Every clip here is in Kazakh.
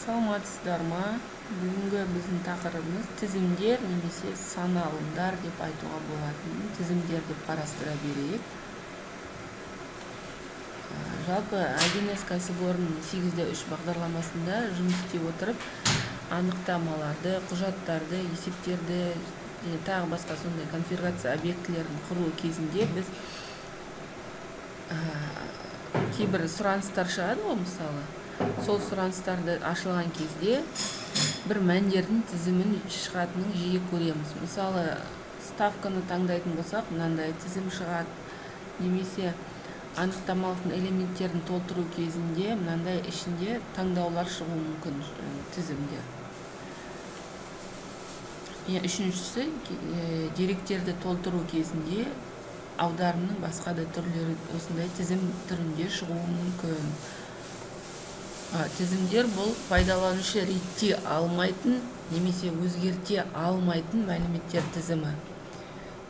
саламатсыздар ма бүгүнкү биздин такырыбыбыз тизимдер немесе саналымдар деп айтууга болот тизимдер деп караштыра берейик жалпы один с кайсылбордун сегизде үч багдарламасында жумуш иштеп отуруп аныктамаларды кужаттарды эсептерди және тагы башка сондай конфигурация объектилерин куруу кезинде биз кээ бир сураныстар чыгат го мисалы сол сураныстарды ашылган кезде бир мәндердин тизимин чыгатынын жиі көремиз мисалы ставканы таңдайтын болсак мындай тизим чыгат немесе аныктамалыктын элементтерин толтуруу кезинде мындай ичинде таңдаулар чыгуу мүмкүн тизимде үчүнчүсү деректерди толтуруу кезинде аударымның басқа да түрлері осындай тізім түрінде шығуы мүмкін. Тізімдер бұл пайдаланушы ретте алмайтын немесе өзгерте алмайтын мәліметтер тізімі.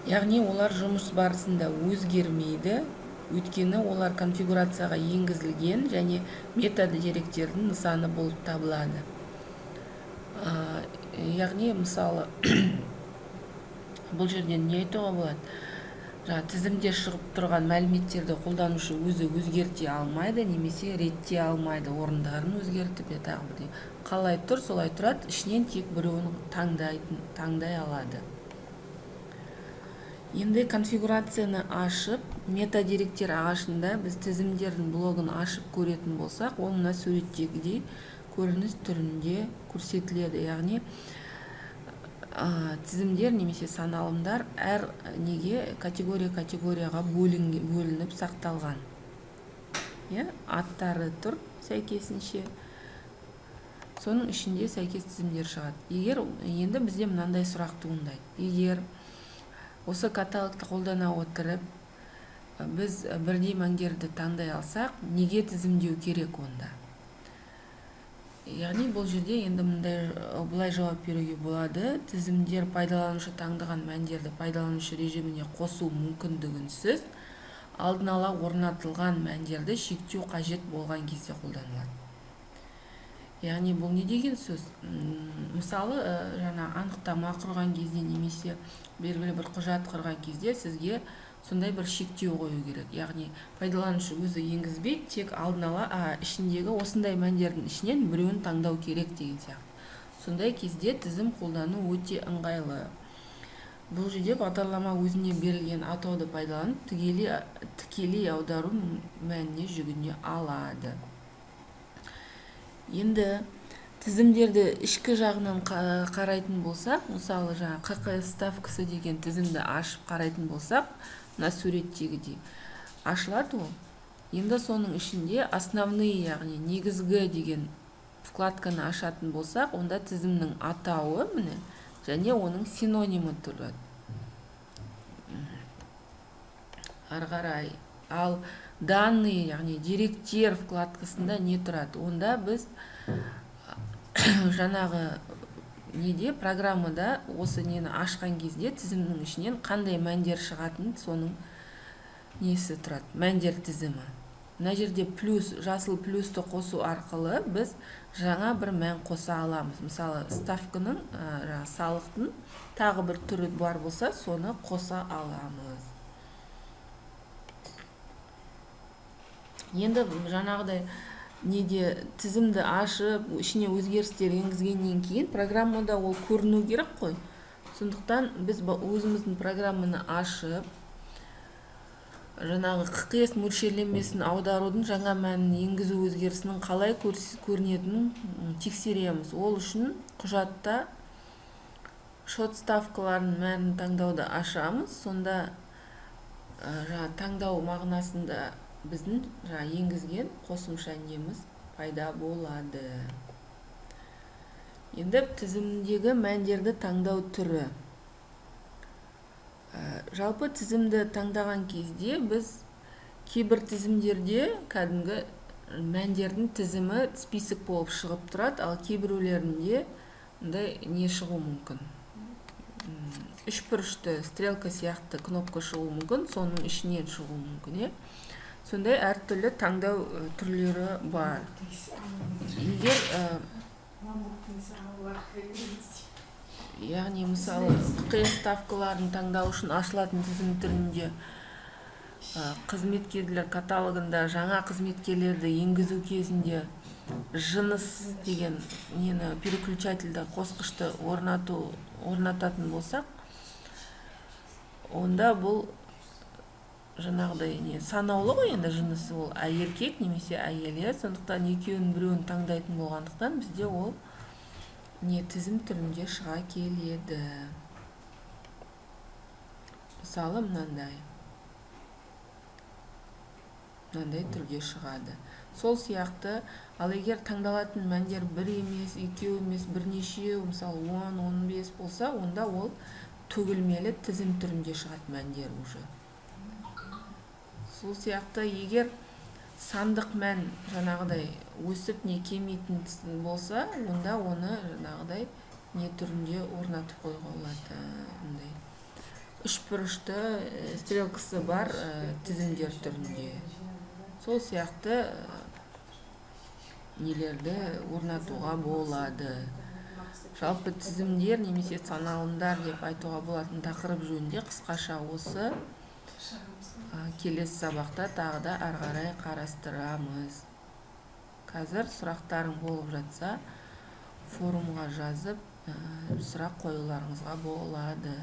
Яғни олар жұмыс барысында өзгермейді өйткені олар конфигурацияға енгізілген және метод деректердің нысаны болып табылады. Яғни мысалы бұл жерден не айтуға болады? Жаңағы тізімде шығып тұрған мәліметтерді қолданушы өзі өзгерте алмайды немесе ретте алмайды орындарын өзгертіп е тағы бірдеңе қалай тұр солай тұрады ішінен тек біреуін таңдайтын таңдай алады. Енді конфигурацияны ашып мета деректер ағашында біз тізімдердің блогын ашып көретін болсақ ол мына суреттегідей көрініс түрінде көрсетіледі. Яғни тізімдер немесе саналымдар әр неге категория категорияға бөлініп сақталған? Иә аттары тұр сәйкесінше. Соның ішінде сәйкес тізімдер шығады. Егер енді бізде мынандай сұрақ туындайды. Егер осы каталогты қолдана отырып біз бірдей мәндерді таңдай алсақ неге тізімдеу керек онда? Яғни бұл жерде енді мындай былай жауап беруге болады. Тізімдер пайдаланушы таңдаған мәндерді пайдаланушы режиміне қосу мүмкіндігінсіз алдын ала орнатылған мәндерді шектеу қажет болған кезде қолданылады. Яғни бұл не деген сөз? Мысалы жаңа анықтама құрған кезде немесе белгілі бір құжат құрған кезде сізге сондай бір шектеу қою керек. Яғни пайдаланушы өзі енгізбейді тек алдын ала а, ішіндегі осындай мәндердің ішінен біреуін таңдау керек деген сияқты. Сондай кезде тізім қолдану өте ыңғайлы. Бұл жерде бағдарлама өзіне берілген атауды пайдаланып тікелей, тікелей аудару мәніне жүгіне алады. Енді тізімдерді ішкі жағынан қарайтын болсақ мысалы жаңа ққс ставкасы деген тізімді ашып қарайтын болсақ мына суреттегідей ашылады ол. Енді соның ішінде основные яғни негізгі деген вкладканы ашатын болсақ онда тізімнің атауы міне және оның синонимі тұрады ары қарай ал данные яғни деректер вкладкасында не тұрады. Онда біз жаңағы неде программада осы нені ашқан кезде тізімнің ішінен қандай мәндер шығатынын соның несі тұрады мәндер тізімі. Мына жерде плюс жасыл плюсті қосу арқылы біз жаңа бір мән қоса аламыз. Мысалы ставканың жаңағы салықтың тағы бір түрі бар болса соны қоса аламыз. Енді жаңағыдай неде тізімді ашып ішіне өзгерістер енгізгеннен кейін программада ол көріну керек қой. Сондықтан біз өзіміздің программаны ашып жаңағы ққс мөлшерлемесін аударудың жаңа мәнін енгізу өзгерісінің қалай көрінетінін тексереміз. Ол үшін құжатта шот ставкаларының мәнін таңдауды ашамыз. Сонда жаңа таңдау мағынасында біздің жаңа енгізген қосымша неміз пайда болады. Енді тізімдегі мәндерді таңдау түрі. Жалпы тізімді таңдаған кезде біз кейбір тізімдерде кәдімгі мәндердің тізімі список болып шығып тұрады ал кейбіреулерінде мындай не шығуы мүмкін. Үшбұрышты стрелка сияқты кнопка шығуы мүмкін соның ішінен шығуы мүмкін иә? Сондай әртүрлі таңдау түрлері бар. Егер яғни мысалы қтс ставкаларын таңдау үшін ашылатын тізім түрінде қызметкерлер каталогында жаңа қызметкерлерді енгізу кезінде жыныс деген нені переключательді қосқышты орнату орнататын болсақ онда бұл жаңағыдай не санаулы ғой енді жынысы ол. Еркек немесе әйел иә? Сондықтан екеуінің біреуін таңдайтын болғандықтан бізде ол не тізім түрінде шыға келеді. Мысалы мынандай. Мынандай түрде шығады. Сол сияқты ал егер таңдалатын мәндер бір емес екеу емес бірнешеу мысалы он он бес болса онда ол төгілмелі тізім түрінде шығады мәндер уже. Сол сияқты егер сандық мән жаңағыдай өсіп не кемитін болса онда оны жаңағыдай не түрінде орнатып қоюға болады мындай үшбұрышты стрелкасы бар тізімдер түрінде. Сол сияқты нелерді орнатуға болады. Жалпы тізімдер немесе саналымдар деп айтуға болатын тақырып жөнінде қысқаша осы келесі сабақта тағы да ары қарай қарастырамыз. Қазір сұрақтарың болып жатса форумға жазып сұрақ қоюларыңызға болады.